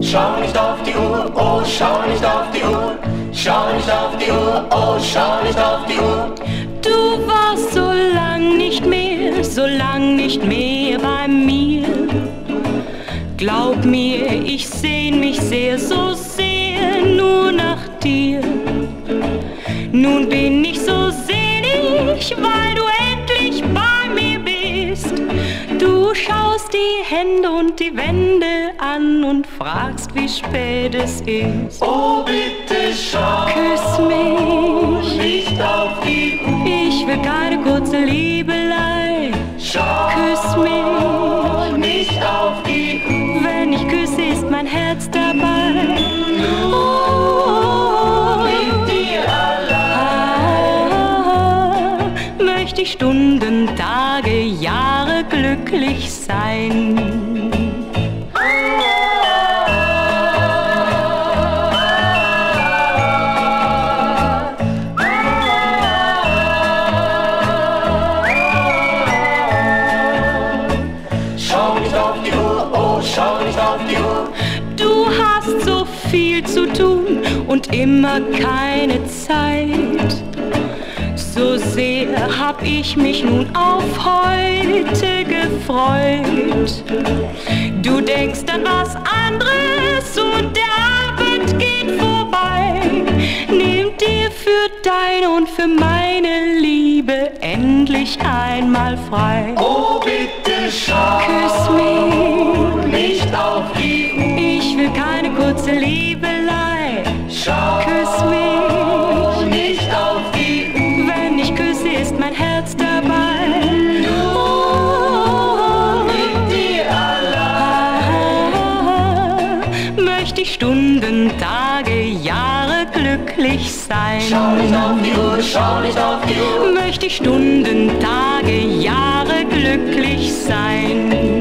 Schau nicht auf die Uhr, oh, schau nicht auf die Uhr. Schau nicht auf die Uhr, oh, schau nicht auf die Uhr. Du warst so lang nicht mehr, so lang nicht mehr bei mir. Glaub mir, ich sehn mich sehr, so sehr nur nach dir. Nun bin ich die Hände und die Wände an und fragst, wie spät es ist. Oh, bitte schau Küss mich, nicht auf die Uhr. ich will keine kurze Liebelei. Schau Küss mich, nicht auf die Uhr. wenn ich küsse, ist mein Herz dabei. Oh, Mit dir allein. ah, möchte ich Stunden, Tage, Jahre glücklich sein. Schau nicht auf die Uhr, oh, schau nicht auf die Uhr. Du hast so viel zu tun und immer keine Zeit. So sehr hab ich mich nun auf heute gefreut. Du denkst an was anderes und der Abend geht vorbei. Nimm dir für deine und für meine Liebe endlich einmal frei. Oh, bitte schau Küss mich, nicht auf die Uhr. ich will keine kurze Liebelei. Schau Küss mich, nicht auf die Uhr. wenn ich küsse, ist mein Herz dabei. Möchte ich Stunden, Tage, Jahre glücklich Schau nicht sein. auf die Uhr, schau nicht auf die Uhr. Möchte ich Stunden, Tage, Jahre glücklich sein.